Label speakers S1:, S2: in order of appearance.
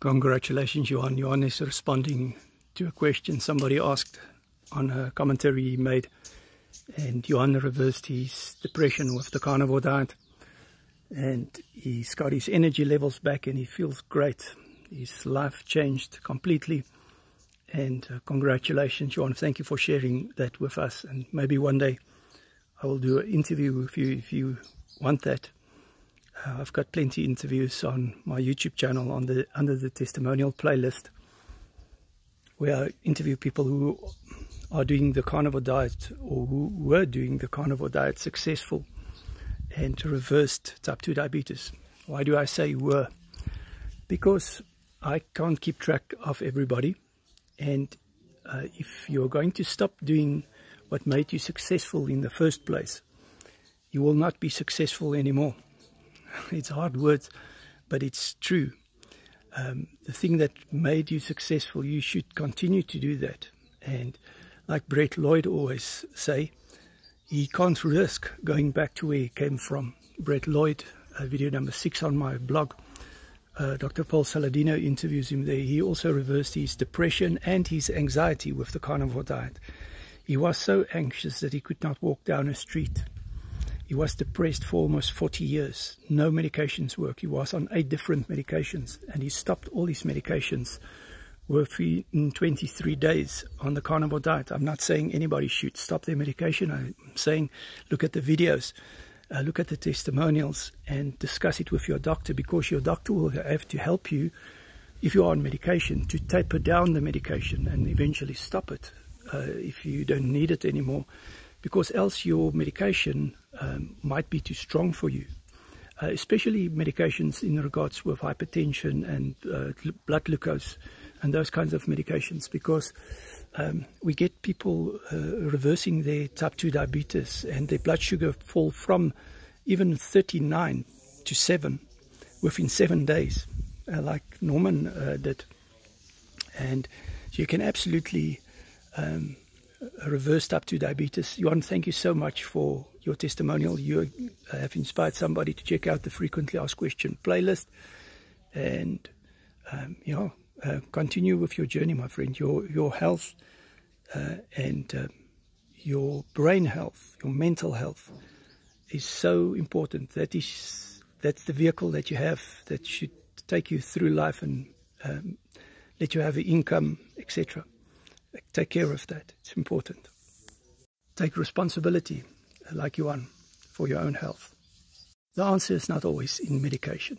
S1: Congratulations, Johan. Johan is responding to a question somebody asked on a commentary he made. And Johan reversed his depression with the carnivore diet. And he's got his energy levels back and he feels great. His life changed completely. And uh, congratulations, Johan. Thank you for sharing that with us. And maybe one day I will do an interview with you if you want that. Uh, I've got plenty of interviews on my YouTube channel on the under the testimonial playlist where I interview people who are doing the carnivore diet or who were doing the carnivore diet successful and reversed type 2 diabetes. Why do I say were? Because I can't keep track of everybody and uh, if you're going to stop doing what made you successful in the first place, you will not be successful anymore. it's hard words, but it's true. Um, the thing that made you successful, you should continue to do that. And like Brett Lloyd always say, he can't risk going back to where he came from. Brett Lloyd, uh, video number six on my blog, uh, Dr. Paul Saladino interviews him there. He also reversed his depression and his anxiety with the carnivore diet. He was so anxious that he could not walk down a street. He was depressed for almost 40 years. No medications work. He was on eight different medications and he stopped all his medications within 23 days on the carnivore diet. I'm not saying anybody should stop their medication. I'm saying look at the videos, uh, look at the testimonials and discuss it with your doctor because your doctor will have to help you if you are on medication to taper down the medication and eventually stop it uh, if you don't need it anymore because else your medication um, might be too strong for you. Uh, especially medications in regards with hypertension and uh, blood glucose and those kinds of medications because um, we get people uh, reversing their type 2 diabetes and their blood sugar fall from even 39 to 7 within seven days, uh, like Norman uh, did. And you can absolutely um, reversed type 2 diabetes. Johan, thank you so much for your testimonial. You have inspired somebody to check out the frequently asked question playlist. And um, yeah, uh, continue with your journey, my friend. Your, your health uh, and uh, your brain health, your mental health is so important. That is, that's the vehicle that you have that should take you through life and um, let you have an income, etc. Take care of that. It's important. Take responsibility, like you want, for your own health. The answer is not always in medication.